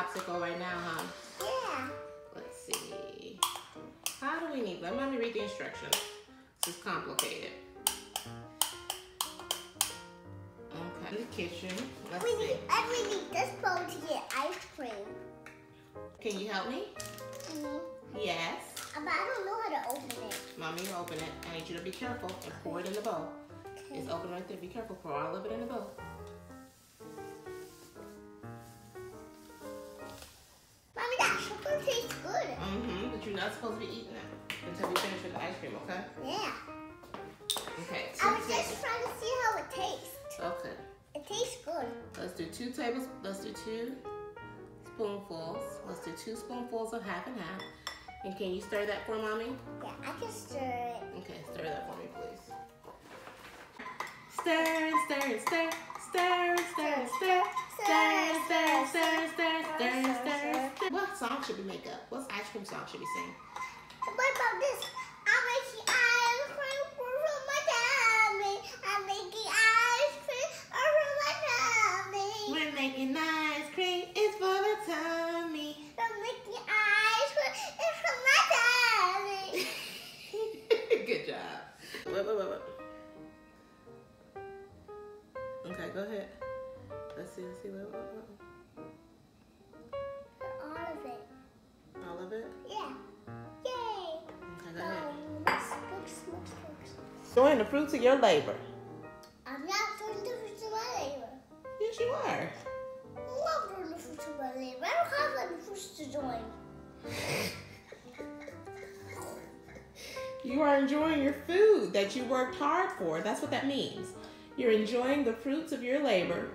popsicle right now, huh? Yeah. Let's see. How do we need, let me read the instructions. This is complicated. Okay, in the kitchen, let's We see. need, and we need this bowl to get ice cream. Can you help me? Mm. Yes. But I don't know how to open it. Mommy, you open it. I need you to be careful and pour it in the bowl. It's open right there. Be careful. Pour all of it in the bowl. Mm-hmm. But you're not supposed to be eating it until we finish with the ice cream, okay? Yeah. Okay. I two was just trying to see how it tastes. Okay. It tastes good. Let's do two tables. Let's do two spoonfuls. Let's do two spoonfuls of half and half. And can you stir that for mommy? Yeah, I can stir it. Okay, stir that for me, please. Stir and stir and stir. Stir and stir and stir. Song should we make up? What ice cream song should we sing? What about this? I'm making ice cream from my tummy. I'm making ice cream from my tummy. We're making ice cream. It's for the tummy. I'm making ice cream from my tummy. Good job. Wait, wait, wait, wait. Okay, go ahead. Let's see, let's see. Wait, wait, wait. Join the fruits of your labor. I'm not doing the fruits of my labor. Yes, you are. I'm not doing the fruits of my labor. I don't have any fruits to join. You are enjoying your food that you worked hard for. That's what that means. You're enjoying the fruits of your labor